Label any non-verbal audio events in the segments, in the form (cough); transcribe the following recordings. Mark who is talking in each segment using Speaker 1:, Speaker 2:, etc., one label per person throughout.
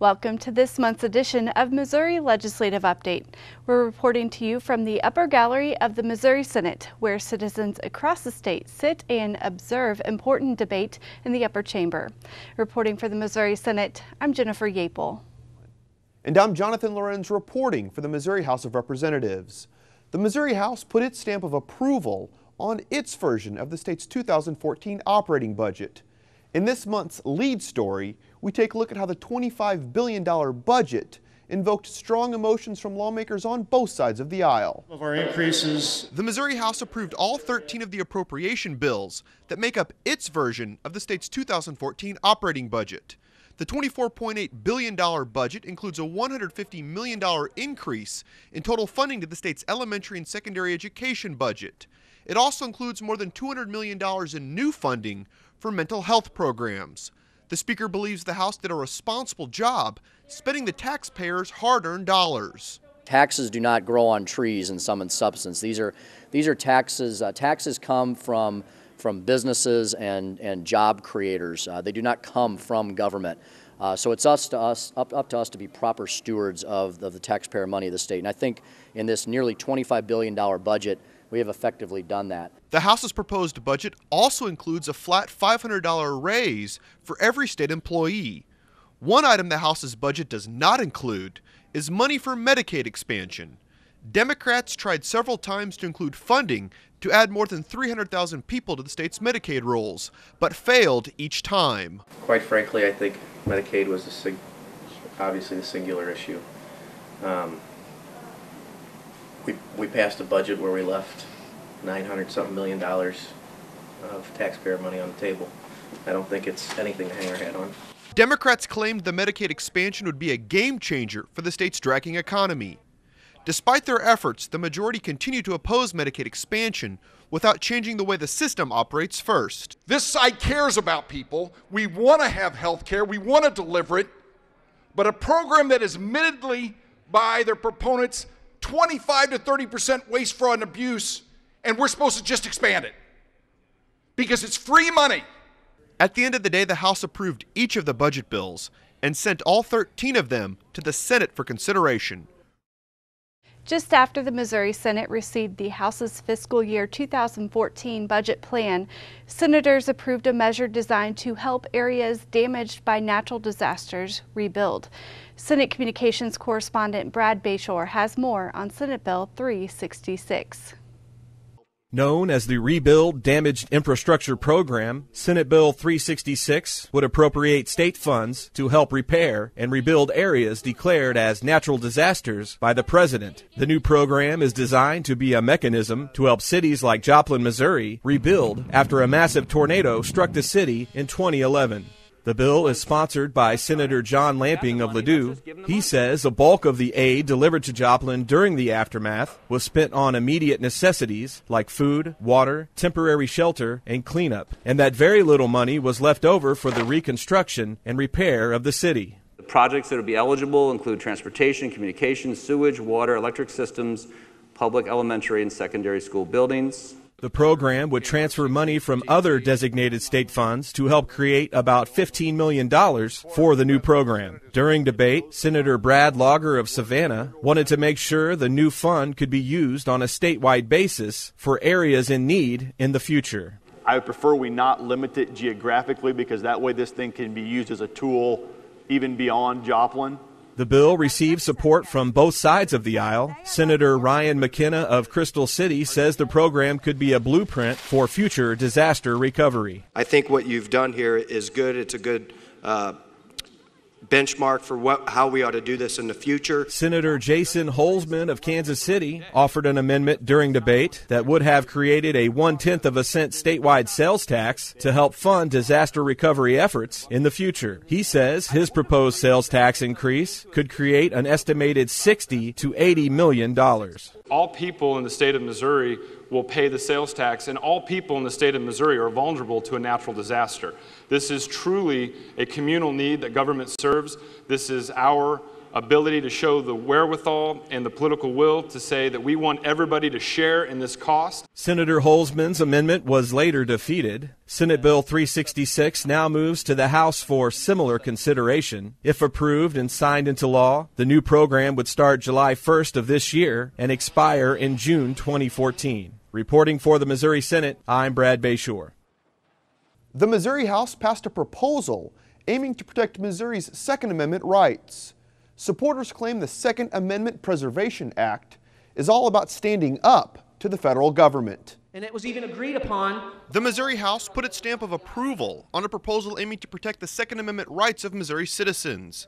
Speaker 1: Welcome to this month's edition of Missouri Legislative Update. We're reporting to you from the upper gallery of the Missouri Senate, where citizens across the state sit and observe important debate in the upper chamber. Reporting for the Missouri Senate, I'm Jennifer Yapel.
Speaker 2: And I'm Jonathan Lorenz reporting for the Missouri House of Representatives. The Missouri House put its stamp of approval on its version of the state's 2014 operating budget. In this month's lead story, we take a look at how the $25 billion budget invoked strong emotions from lawmakers on both sides of the aisle.
Speaker 3: Of our increases.
Speaker 2: The Missouri House approved all 13 of the appropriation bills that make up its version of the state's 2014 operating budget. The $24.8 billion budget includes a $150 million increase in total funding to the state's elementary and secondary education budget. It also includes more than $200 million in new funding for mental health programs. The Speaker believes the House did a responsible job spending the taxpayers' hard earned dollars.
Speaker 4: Taxes do not grow on trees in and substance. These are, these are taxes, uh, taxes come from, from businesses and, and job creators. Uh, they do not come from government. Uh, so it's us to us, up, up to us to be proper stewards of, of the taxpayer money of the state. And I think in this nearly $25 billion budget, we have effectively done that.
Speaker 2: The House's proposed budget also includes a flat $500 raise for every state employee. One item the House's budget does not include is money for Medicaid expansion. Democrats tried several times to include funding to add more than 300,000 people to the state's Medicaid rolls, but failed each time.
Speaker 5: Quite frankly, I think Medicaid was the obviously the singular issue. Um, we, we passed a budget where we left 900 something million dollars of taxpayer money on the table. I don't think it's anything to hang our hat on.
Speaker 2: Democrats claimed the Medicaid expansion would be a game changer for the state's dragging economy. Despite their efforts, the majority continue to oppose Medicaid expansion without changing the way the system operates first.
Speaker 6: This side cares about people. We want to have health care, we want to deliver it, but a program that is admittedly by their proponents 25 to 30% waste, fraud, and abuse, and we're supposed to just expand it because it's free money.
Speaker 2: At the end of the day, the House approved each of the budget bills and sent all 13 of them to the Senate for consideration.
Speaker 1: Just after the Missouri Senate received the House's fiscal year 2014 budget plan, senators approved a measure designed to help areas damaged by natural disasters rebuild. Senate Communications correspondent Brad Bayshore has more on Senate Bill 366.
Speaker 7: Known as the Rebuild Damaged Infrastructure Program, Senate Bill 366 would appropriate state funds to help repair and rebuild areas declared as natural disasters by the President. The new program is designed to be a mechanism to help cities like Joplin, Missouri rebuild after a massive tornado struck the city in 2011. The bill is sponsored by Senator John Lamping of Ladue. He says a bulk of the aid delivered to Joplin during the aftermath was spent on immediate necessities like food, water, temporary shelter, and cleanup, and that very little money was left over for the reconstruction and repair of the city.
Speaker 8: The projects that will be eligible include transportation, communications, sewage, water, electric systems, public elementary and secondary school buildings,
Speaker 7: the program would transfer money from other designated state funds to help create about $15 million for the new program. During debate, Senator Brad Lager of Savannah wanted to make sure the new fund could be used on a statewide basis for areas in need in the future.
Speaker 9: I would prefer we not limit it geographically because that way this thing can be used as a tool even beyond Joplin.
Speaker 7: The bill received support from both sides of the aisle. Senator Ryan McKenna of Crystal City says the program could be a blueprint for future disaster recovery.
Speaker 10: I think what you've done here is good. It's a good uh, benchmark for what, how we ought to do this in the future.
Speaker 7: Senator Jason Holsman of Kansas City offered an amendment during debate that would have created a one tenth of a cent statewide sales tax to help fund disaster recovery efforts in the future. He says his proposed sales tax increase could create an estimated 60 to 80 million dollars.
Speaker 11: All people in the state of Missouri will pay the sales tax, and all people in the state of Missouri are vulnerable to a natural disaster. This is truly a communal need that government serves. This is our ability to show the wherewithal and the political will to say that we want everybody to share in this cost.
Speaker 7: Senator Holsman's amendment was later defeated. Senate Bill 366 now moves to the House for similar consideration. If approved and signed into law, the new program would start July 1st of this year and expire in June 2014. Reporting for the Missouri Senate, I'm Brad Bayshore.
Speaker 2: The Missouri House passed a proposal aiming to protect Missouri's Second Amendment rights. Supporters claim the Second Amendment Preservation Act is all about standing up to the federal government.
Speaker 3: And it was even agreed upon.
Speaker 2: The Missouri House put its stamp of approval on a proposal aiming to protect the Second Amendment rights of Missouri citizens.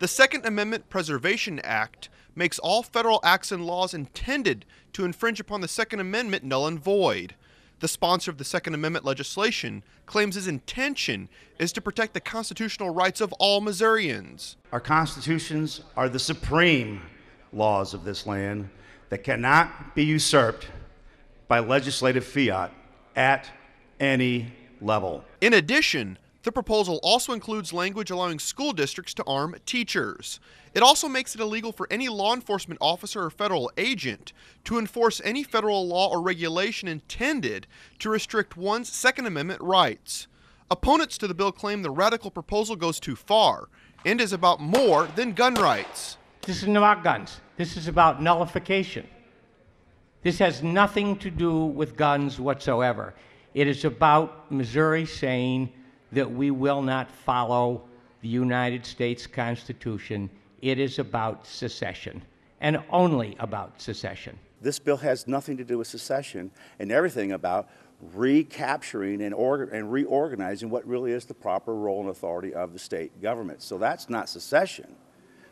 Speaker 2: The Second Amendment Preservation Act makes all federal acts and laws intended to infringe upon the Second Amendment null and void. The sponsor of the Second Amendment legislation claims his intention is to protect the constitutional rights of all Missourians.
Speaker 12: Our constitutions are the supreme laws of this land that cannot be usurped by legislative fiat at any level.
Speaker 2: In addition, the proposal also includes language allowing school districts to arm teachers. It also makes it illegal for any law enforcement officer or federal agent to enforce any federal law or regulation intended to restrict one's Second Amendment rights. Opponents to the bill claim the radical proposal goes too far and is about more than gun rights.
Speaker 3: This isn't about guns. This is about nullification. This has nothing to do with guns whatsoever. It is about Missouri saying that we will not follow the United States Constitution. It is about secession, and only about secession.
Speaker 13: This bill has nothing to do with secession and everything about recapturing and, and reorganizing what really is the proper role and authority of the state government. So that's not secession.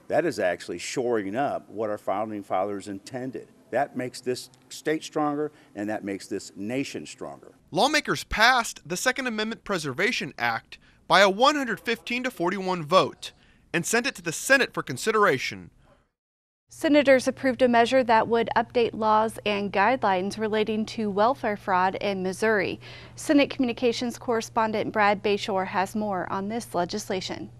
Speaker 13: That is actually shoring up what our founding fathers intended. That makes this state stronger and that makes this nation stronger.
Speaker 2: Lawmakers passed the Second Amendment Preservation Act by a 115 to 41 vote and sent it to the Senate for consideration.
Speaker 1: Senators approved a measure that would update laws and guidelines relating to welfare fraud in Missouri. Senate Communications correspondent Brad Bayshore has more on this legislation.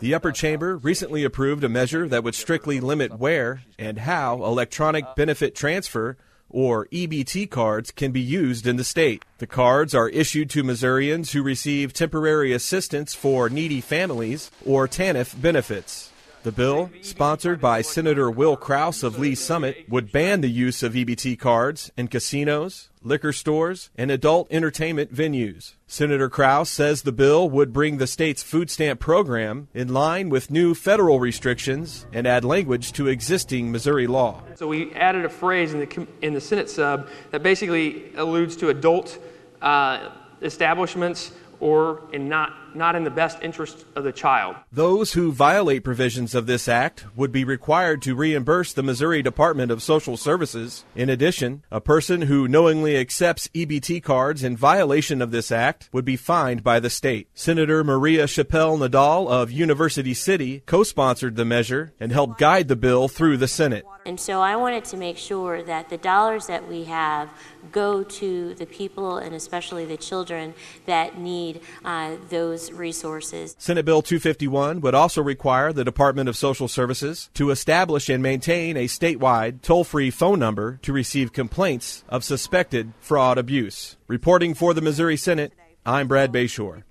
Speaker 7: The upper chamber recently approved a measure that would strictly limit where and how electronic benefit transfer or EBT cards can be used in the state. The cards are issued to Missourians who receive temporary assistance for needy families or TANF benefits. The bill, sponsored by Senator Will Kraus of Lee Summit, would ban the use of EBT cards in casinos, liquor stores, and adult entertainment venues. Senator Kraus says the bill would bring the state's food stamp program in line with new federal restrictions and add language to existing Missouri law.
Speaker 14: So we added a phrase in the, in the Senate sub that basically alludes to adult uh, establishments or in not not in the best interest of the child.
Speaker 7: Those who violate provisions of this act would be required to reimburse the Missouri Department of Social Services. In addition, a person who knowingly accepts EBT cards in violation of this act would be fined by the state. Senator Maria Chappelle Nadal of University City co-sponsored the measure and helped guide the bill through the Senate.
Speaker 15: And so I wanted to make sure that the dollars that we have go to the people and especially the children that need uh, those resources.
Speaker 7: Senate Bill 251 would also require the Department of Social Services to establish and maintain a statewide toll free phone number to receive complaints of suspected fraud abuse. Reporting for the Missouri Senate, I'm Brad Bayshore.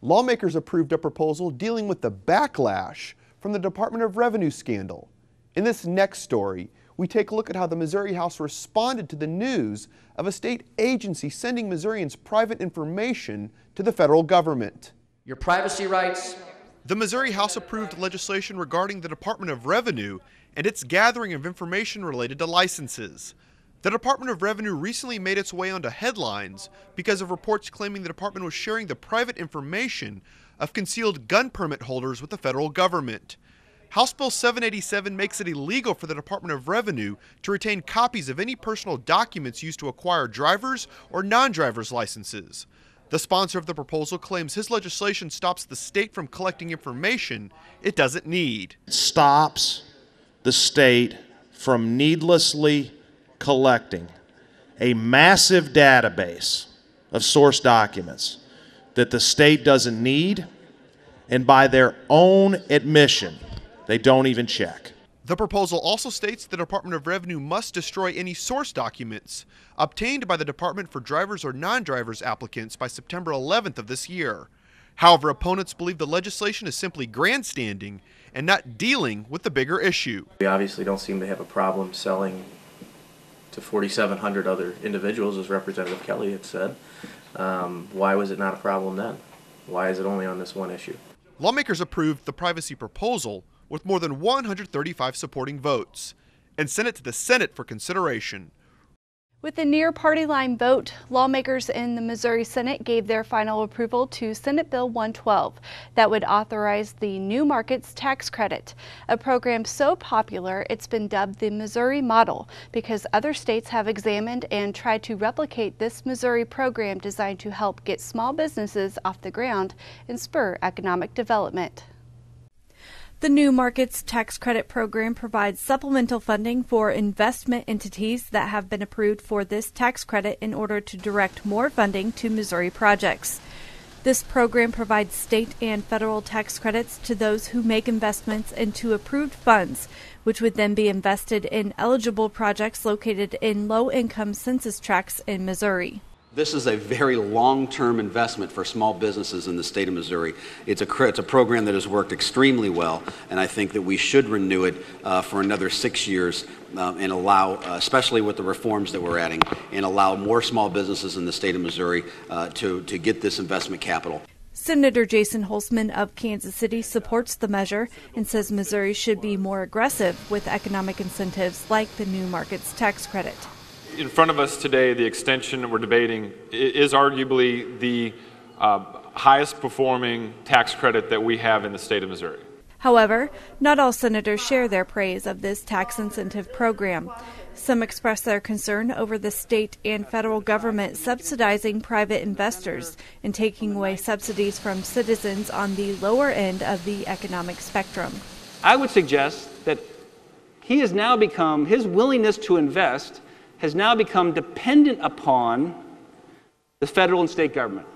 Speaker 2: Lawmakers approved a proposal dealing with the backlash from the Department of Revenue scandal. In this next story, we take a look at how the Missouri House responded to the news of a state agency sending Missourians private information to the federal government.
Speaker 16: Your privacy rights.
Speaker 2: The Missouri House approved legislation regarding the Department of Revenue and its gathering of information related to licenses. The Department of Revenue recently made its way onto headlines because of reports claiming the department was sharing the private information of concealed gun permit holders with the federal government. House Bill 787 makes it illegal for the Department of Revenue to retain copies of any personal documents used to acquire driver's or non driver's licenses. The sponsor of the proposal claims his legislation stops the state from collecting information it doesn't need.
Speaker 17: It stops the state from needlessly collecting a massive database of source documents that the state doesn't need and by their own admission, they don't even check.
Speaker 2: The proposal also states the Department of Revenue must destroy any source documents obtained by the department for drivers or non drivers applicants by September 11th of this year. However, opponents believe the legislation is simply grandstanding and not dealing with the bigger issue.
Speaker 5: We obviously don't seem to have a problem selling to 4,700 other individuals, as Representative Kelly had said. Um, why was it not a problem then? Why is it only on this one issue?
Speaker 2: Lawmakers approved the privacy proposal with more than 135 supporting votes and sent it to the Senate for consideration.
Speaker 1: With a near party line vote, lawmakers in the Missouri Senate gave their final approval to Senate Bill 112 that would authorize the New Markets Tax Credit, a program so popular it's been dubbed the Missouri Model because other states have examined and tried to replicate this Missouri program designed to help get small businesses off the ground and spur economic development. The New Markets Tax Credit Program provides supplemental funding for investment entities that have been approved for this tax credit in order to direct more funding to Missouri projects. This program provides state and federal tax credits to those who make investments into approved funds, which would then be invested in eligible projects located in low income census tracts in Missouri.
Speaker 16: This is a very long-term investment for small businesses in the state of Missouri. It's a, it's a program that has worked extremely well, and I think that we should renew it uh, for another six years um, and allow, uh, especially with the reforms that we're adding, and allow more small businesses in the state of Missouri uh, to, to get this investment capital.
Speaker 1: Senator Jason Holsman of Kansas City supports the measure and says Missouri should be more aggressive with economic incentives like the New Markets Tax Credit
Speaker 11: in front of us today, the extension that we're debating is arguably the uh, highest performing tax credit that we have in the state of Missouri.
Speaker 1: However, not all senators share their praise of this tax incentive program. Some express their concern over the state and federal government subsidizing private investors and taking away subsidies from citizens on the lower end of the economic spectrum.
Speaker 18: I would suggest that he has now become, his willingness to invest has now become dependent upon the federal and state government.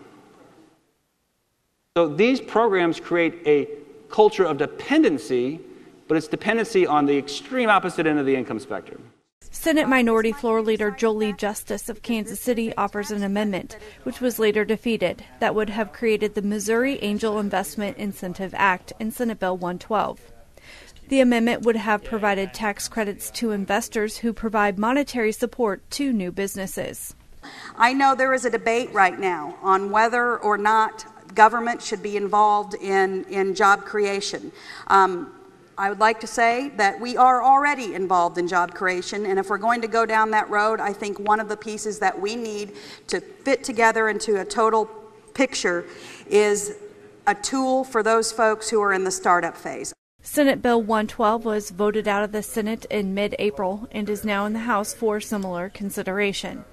Speaker 18: So these programs create a culture of dependency, but it's dependency on the extreme opposite end of the income spectrum.
Speaker 1: Senate Minority Floor Leader Jolie Justus of Kansas City offers an amendment, which was later defeated, that would have created the Missouri Angel Investment Incentive Act in Senate Bill 112. The amendment would have provided tax credits to investors who provide monetary support to new businesses.
Speaker 19: I know there is a debate right now on whether or not government should be involved in, in job creation. Um, I would like to say that we are already involved in job creation, and if we're going to go down that road, I think one of the pieces that we need to fit together into a total picture is a tool for those folks who are in the startup phase.
Speaker 1: Senate Bill 112 was voted out of the Senate in mid April and is now in the House for similar consideration.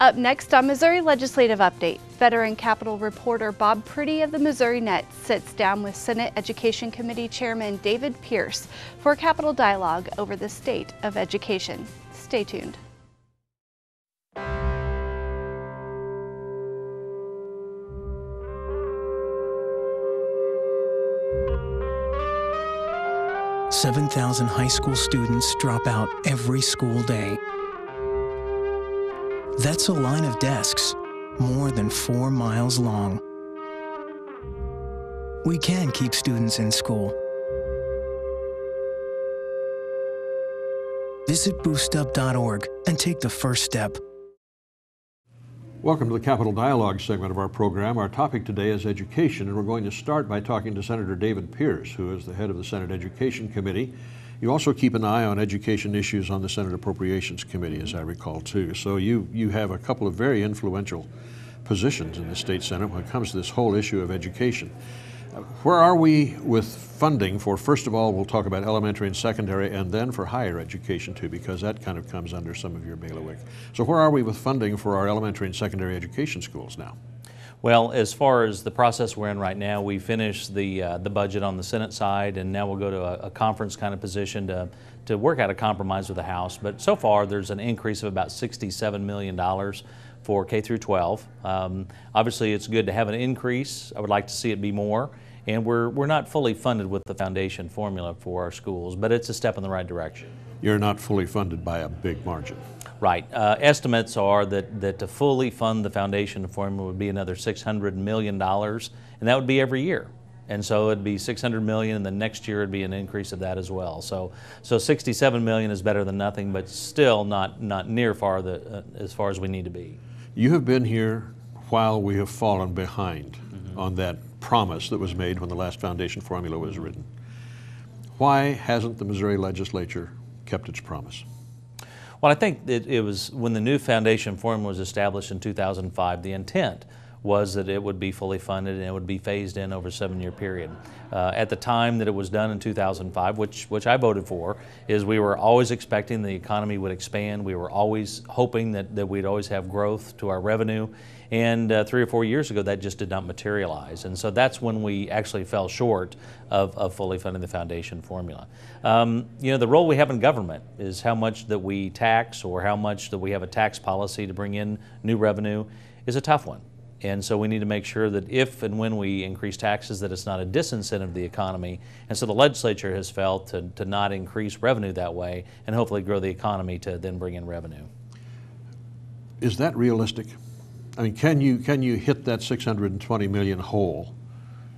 Speaker 1: Up next on Missouri Legislative Update, veteran Capitol reporter Bob Priddy of the Missourinet sits down with Senate Education Committee Chairman David Pearce for Capitol dialogue over the state of education. Stay tuned.
Speaker 20: 7,000 high school students drop out every school day. That's a line of desks more than four miles long. We can keep students in school. Visit boostup.org and take the first step.
Speaker 21: Welcome to the Capitol Dialogue segment of our program. Our topic today is education, and we're going to start by talking to Senator David Pearce, who is the head of the Senate Education Committee. You also keep an eye on education issues on the Senate Appropriations Committee, as I recall, too. So you, you have a couple of very influential positions in the state Senate when it comes to this whole issue of education. Where are we with funding for, first of all, we'll talk about elementary and secondary, and then for higher education too, because that kind of comes under some of your bailiwick. So where are we with funding for our elementary and secondary education schools now?
Speaker 22: Well, as far as the process we're in right now, we finished the uh, the budget on the Senate side, and now we'll go to a, a, conference kind of position to to work out a compromise with the House. But so far, there's an increase of about $67 million for K through 12. Um, obviously, it's good to have an increase. I would like to see it be more. And we're, we're not fully funded with the foundation formula for our schools, but it's a step in the right direction.
Speaker 21: You're not fully funded by a big margin.
Speaker 22: Right. Uh, estimates are that, that to fully fund the foundation formula would be another $600 million, and that would be every year. And so it'd be 600 million, and the next year it'd be an increase of that as well. So, so 67 million is better than nothing, but still not not near far the, uh, as far as we need to be.
Speaker 21: You have been here while we have fallen behind mm-hmm. on that promise that was made when the last foundation formula was written. Why hasn't the Missouri legislature kept its promise?
Speaker 22: Well, I think it, it was when the new foundation formula was established in 2005, the intent was that it would be fully funded and it would be phased in over a seven-year period. Uh, at the time that it was done in 2005, which, which I voted for, is we were always expecting the economy would expand. We were always hoping that, that we'd always have growth to our revenue. And uh, three or four years ago, that just did not materialize. And so that's when we actually fell short of, of fully funding the foundation formula. Um, you know, the role we have in government is how much that we tax or how much that we have a tax policy to bring in new revenue is a tough one. And so we need to make sure that if and when we increase taxes, that it's not a disincentive to the economy. And so the legislature has felt to, to not increase revenue that way and hopefully grow the economy to then bring in revenue.
Speaker 21: Is that realistic? I mean, can you, can you hit that 620 million hole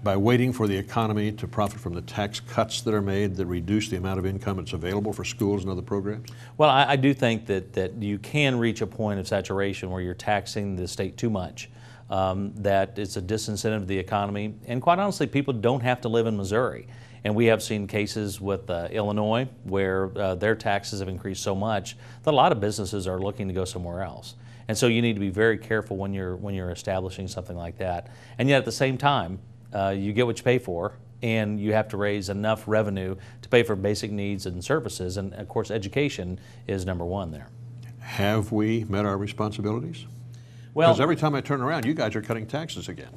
Speaker 21: by waiting for the economy to profit from the tax cuts that are made that reduce the amount of income that's available for schools and other programs?
Speaker 22: Well, I, I do think that, that you can reach a point of saturation where you're taxing the state too much um, that it's a disincentive to the economy. And quite honestly, people don't have to live in Missouri. And we have seen cases with uh, Illinois where uh, their taxes have increased so much that a lot of businesses are looking to go somewhere else. And so you need to be very careful when you're when you're establishing something like that. And yet at the same time, uh, you get what you pay for, and you have to raise enough revenue to pay for basic needs and services. And of course, education is number one there.
Speaker 21: Have we met our responsibilities? Well, because every time I turn around, you guys are cutting taxes again.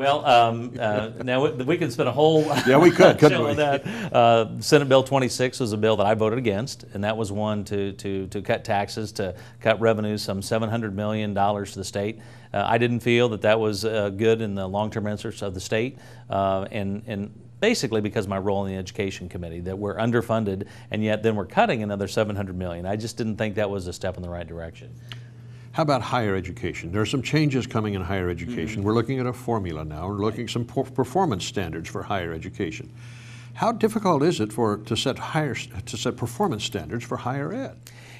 Speaker 22: Well, um, uh, (laughs) now we could spend a whole (laughs)
Speaker 21: yeah we could
Speaker 22: show on that. Uh, Senate Bill 26 was a bill that I voted against, and that was one to to to cut taxes, to cut revenues, some 700 million dollars to the state. Uh, I didn't feel that that was uh, good in the long-term interests of the state, uh, and and basically because of my role in the education committee that we're underfunded and yet then we're cutting another 700 million. I just didn't think that was a step in the right direction.
Speaker 21: How about higher education? There are some changes coming in higher education. Mm-hmm. We're looking at a formula now. We're looking at some performance standards for higher education. How difficult is it for to set higher to set performance standards for higher ed?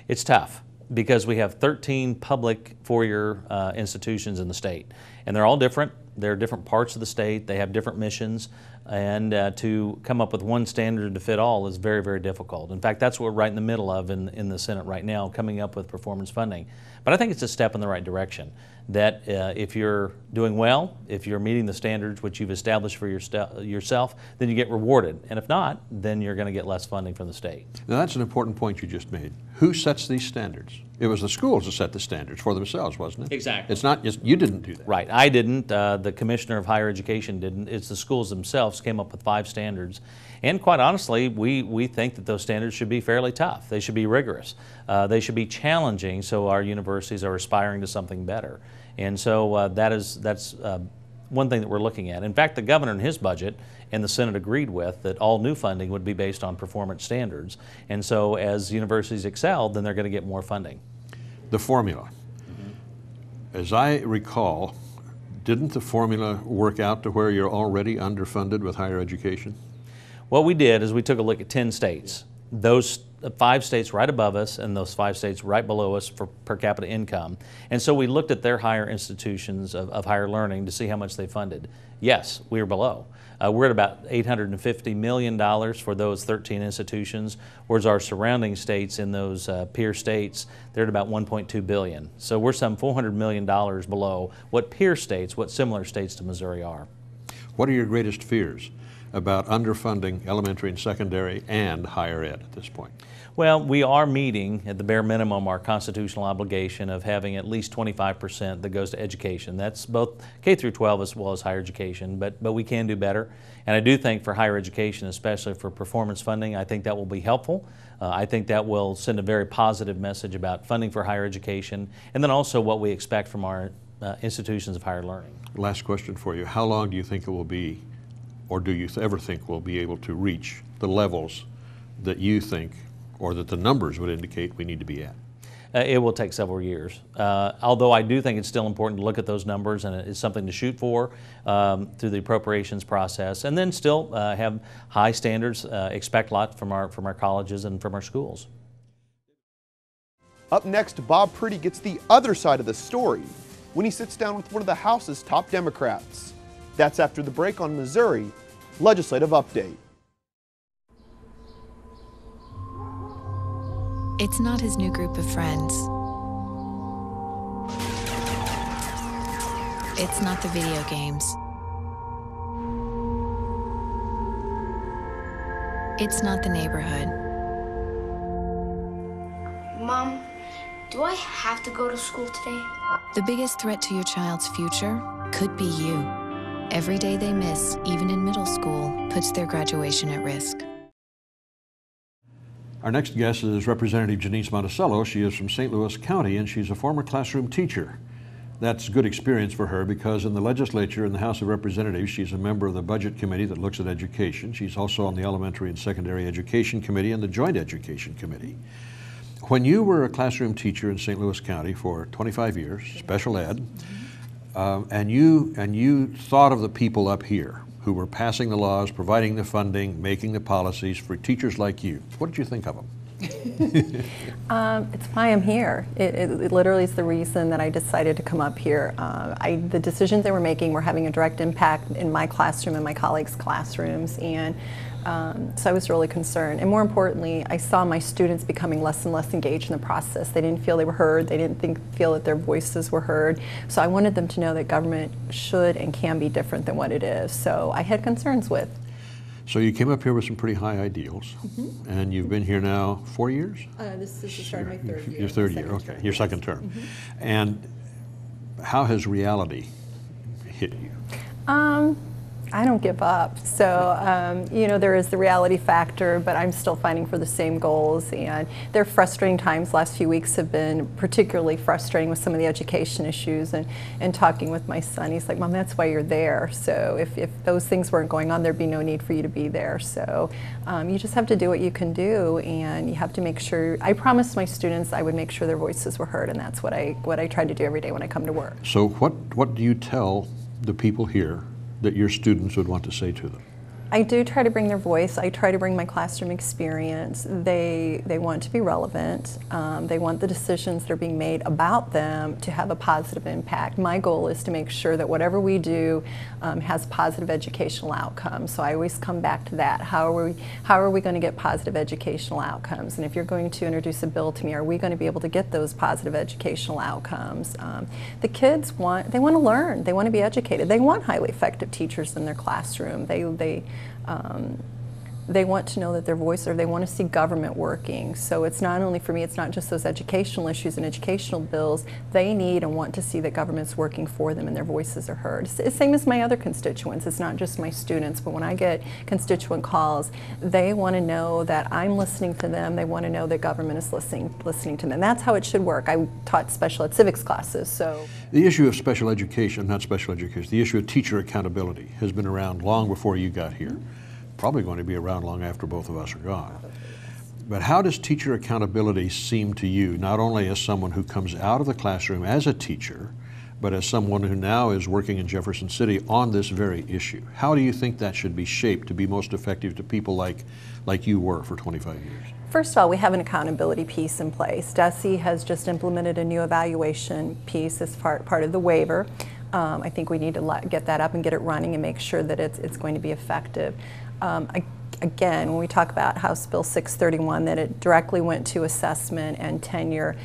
Speaker 22: It's tough because we have 13 public four-year uh, institutions in the state, and they're all different. They're different parts of the state. They have different missions, and uh, to come up with one standard to fit all is very, very difficult. In fact, that's what we're right in the middle of in, in the Senate right now, coming up with performance funding. But I think it's a step in the right direction. That uh, if you're doing well, if you're meeting the standards which you've established for your yourself, then you get rewarded. And if not, then you're going to get less funding from the state.
Speaker 21: Now, that's an important point you just made. Who sets these standards? It was the schools that set the standards for themselves, wasn't it?
Speaker 22: Exactly.
Speaker 21: It's not just, you didn't do that.
Speaker 22: Right. I didn't. Uh, the Commissioner of Higher Education didn't. It's the schools themselves came up with five standards. And quite honestly, we, we think that those standards should be fairly tough. They should be rigorous. Uh, they should be challenging so our universities are aspiring to something better. And so uh, that is, that's uh, one thing that we're looking at. In fact, the governor in his budget and the Senate agreed with that all new funding would be based on performance standards. And so as universities excel, then they're going to get more funding.
Speaker 21: The formula. Mm-hmm. As I recall, didn't the formula work out to where you're already underfunded with higher education?
Speaker 22: What we did is we took a look at 10 states. Those five states right above us and those five states right below us for per capita income. And so we looked at their higher institutions of, of higher learning to see how much they funded. Yes, we were below. Uh, we're at about $850 million for those 13 institutions, whereas our surrounding states in those uh, peer states, they're at about 1.2 billion. So we're some $400 million below what peer states, what similar states to Missouri are.
Speaker 21: What are your greatest fears? about underfunding elementary and secondary and higher ed at this point?
Speaker 22: Well, we are meeting at the bare minimum our constitutional obligation of having at least 25% that goes to education. That's both K through 12 as well as higher education, but, but we can do better. And I do think for higher education, especially for performance funding, I think that will be helpful. Uh, I think that will send a very positive message about funding for higher education and then also what we expect from our uh, institutions of higher learning.
Speaker 21: Last question for you. How long do you think it will be, or do you ever think we'll be able to reach the levels that you think, or that the numbers would indicate we need to be at?
Speaker 22: Uh, it will take several years. Uh, although I do think it's still important to look at those numbers and it's something to shoot for um, through the appropriations process, and then still uh, have high standards, uh, expect a lot from our from our colleges and from our schools.
Speaker 2: Up next, Bob Priddy gets the other side of the story when he sits down with one of the House's top Democrats. That's after the break on Missouri Legislative Update.
Speaker 23: It's not his new group of friends. It's not the video games. It's not the neighborhood.
Speaker 24: Mom, do I have to go to school today?
Speaker 23: The biggest threat to your child's future could be you. Every day they miss, even in middle school, puts their graduation at risk.
Speaker 21: Our next guest is Representative Genise Montecillo. She is from St. Louis County and she's a former classroom teacher. That's good experience for her because in the legislature in the House of Representatives, she's a member of the Budget Committee that looks at education. She's also on the Elementary and Secondary Education Committee and the Joint Education Committee. When you were a classroom teacher in St. Louis County for 25 years, special ed, um, and you and you thought of the people up here who were passing the laws, providing the funding, making the policies for teachers like you. What did you think of them? (laughs)
Speaker 25: um, it's why I'm here. It, it, it, literally is the reason that I decided to come up here. Uh, I, the decisions they were making were having a direct impact in my classroom and my colleagues' classrooms, and um, so I was really concerned. And more importantly, I saw my students becoming less and less engaged in the process. They didn't feel they were heard. They didn't think, feel that their voices were heard. So I wanted them to know that government should and can be different than what it is. So I had concerns with.
Speaker 21: So you came up here with some pretty high ideals, mm-hmm. and you've been here now four years.
Speaker 25: Uh, this is the start of my third year.
Speaker 21: Your third year, okay. Term. Your second term. Mm-hmm. And how has reality hit you?
Speaker 25: Um, I don't give up. So, um, you know, there is the reality factor, but I'm still fighting for the same goals. And there are frustrating times. Last few weeks have been particularly frustrating with some of the education issues. And, and talking with my son, he's like, Mom, that's why you're there. So if, if those things weren't going on, there'd be no need for you to be there. So um, you just have to do what you can do. And you have to make sure, I promised my students I would make sure their voices were heard. And that's what I, what I try to do every day when I come to work.
Speaker 21: So what, what do you tell the people here that your students would want to say to them?
Speaker 25: I do try to bring their voice. I try to bring my classroom experience. They they want to be relevant. Um, they want the decisions that are being made about them to have a positive impact. My goal is to make sure that whatever we do um, has positive educational outcomes. So I always come back to that. How are we how are we going to get positive educational outcomes? And if you're going to introduce a bill to me, are we going to be able to get those positive educational outcomes? Um, the kids want they want to learn. They want to be educated. They want highly effective teachers in their classroom. They they um, they want to know that their voice or they want to see government working. So it's not only for me, it's not just those educational issues and educational bills. They need and want to see that government's working for them and their voices are heard. It's same as my other constituents. It's not just my students, but when I get constituent calls, they want to know that I'm listening to them. They want to know that government is listening listening to them. That's how it should work. I taught special ed civics classes, so.
Speaker 21: The issue of special education, not special education, the issue of teacher accountability has been around long before you got here probably going to be around long after both of us are gone. But how does teacher accountability seem to you, not only as someone who comes out of the classroom as a teacher, but as someone who now is working in Jefferson City on this very issue? How do you think that should be shaped to be most effective to people like, like you were for 25 years?
Speaker 25: First of all, we have an accountability piece in place. DESE has just implemented a new evaluation piece as part, part of the waiver. Um, I think we need to let, get that up and get it running and make sure that it's, it's going to be effective um, again, when we talk about House Bill 631, that it directly went to assessment and tenure.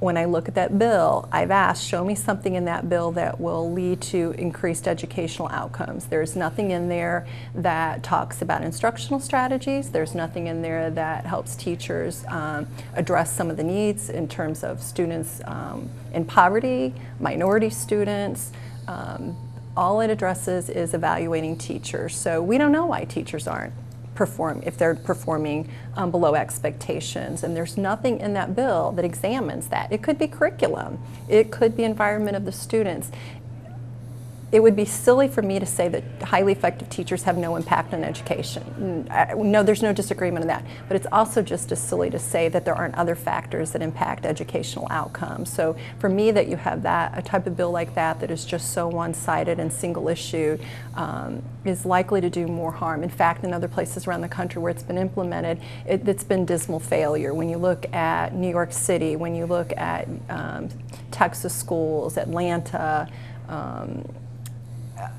Speaker 25: When I look at that bill, I've asked, show me something in that bill that will lead to increased educational outcomes. There's nothing in there that talks about instructional strategies. There's nothing in there that helps teachers um, address some of the needs in terms of students um, in poverty, minority students, um, all it addresses is evaluating teachers. So we don't know why teachers aren't perform if they're performing um, below expectations. And there's nothing in that bill that examines that. It could be curriculum, it could be environment of the students it would be silly for me to say that highly effective teachers have no impact on education. No, there's no disagreement on that. But it's also just as silly to say that there aren't other factors that impact educational outcomes. So for me, that you have that a type of bill like that that is just so one-sided and single-issue um, is likely to do more harm. In fact, in other places around the country where it's been implemented, it, has been dismal failure. When you look at New York City, when you look at um, Texas schools, Atlanta. Um,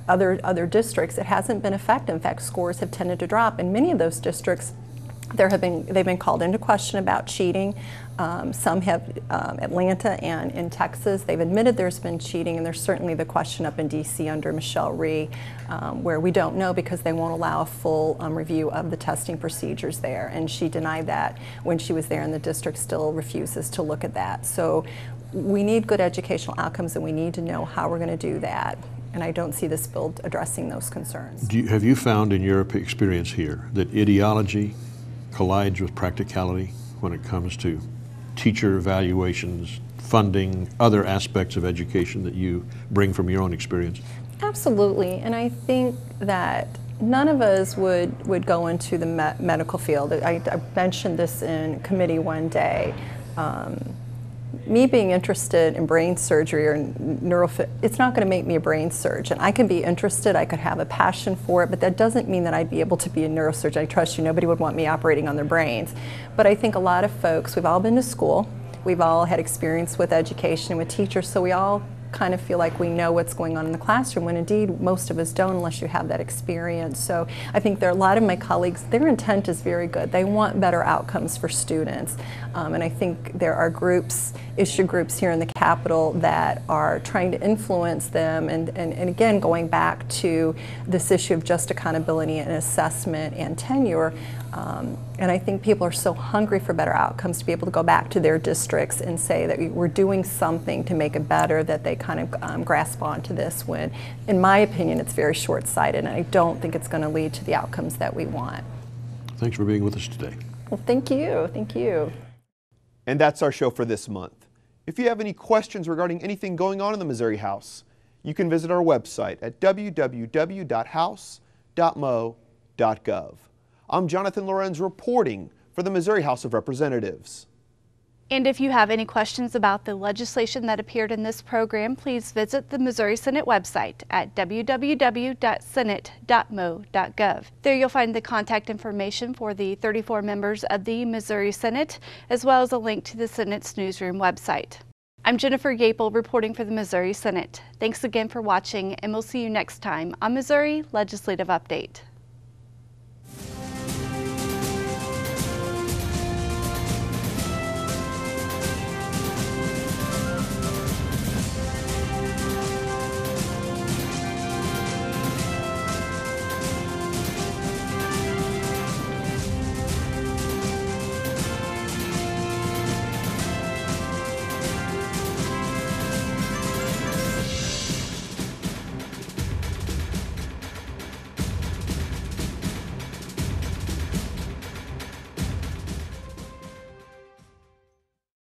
Speaker 25: other, other districts, it hasn't been effective. In fact, scores have tended to drop. In many of those districts, there have been, they've been called into question about cheating. Um, some have, um, Atlanta and in Texas, they've admitted there's been cheating, and there's certainly the question up in DC under Michelle Rhee, um, where we don't know because they won't allow a full um, review of the testing procedures there. And she denied that when she was there, and the district still refuses to look at that. So we need good educational outcomes, and we need to know how we're going to do that and I don't see this bill addressing those concerns.
Speaker 21: You, have you found in your experience here that ideology collides with practicality when it comes to teacher evaluations, funding, other aspects of education that you bring from your own experience?
Speaker 25: Absolutely, and I think that none of us would, would go into the me medical field. I, I, mentioned this in committee one day. Um, me being interested in brain surgery or neuro, it's not going to make me a brain surgeon. I can be interested, I could have a passion for it, but that doesn't mean that I'd be able to be a neurosurgeon. I trust you, nobody would want me operating on their brains. But I think a lot of folks, we've all been to school, we've all had experience with education, with teachers, so we all kind of feel like we know what's going on in the classroom when indeed most of us don't unless you have that experience. So I think there are a lot of my colleagues, their intent is very good. They want better outcomes for students. Um, and I think there are groups, issue groups here in the Capitol that are trying to influence them. And, and, and again, going back to this issue of just accountability and assessment and tenure, um, and I think people are so hungry for better outcomes to be able to go back to their districts and say that we're doing something to make it better that they kind of um, grasp onto this when, in my opinion, it's very short sighted and I don't think it's going to lead to the outcomes that we want.
Speaker 21: Thanks for being with us today.
Speaker 25: Well, thank you. Thank you.
Speaker 2: And that's our show for this month. If you have any questions regarding anything going on in the Missouri House, you can visit our website at www.house.mo.gov. I'm Jonathan Lorenz reporting for the Missouri House of Representatives.
Speaker 1: And if you have any questions about the legislation that appeared in this program, please visit the Missouri Senate website at www.senate.mo.gov. There you'll find the contact information for the 34 members of the Missouri Senate, as well as a link to the Senate's newsroom website. I'm Jennifer Yapel reporting for the Missouri Senate. Thanks again for watching, and we'll see you next time on Missouri Legislative Update.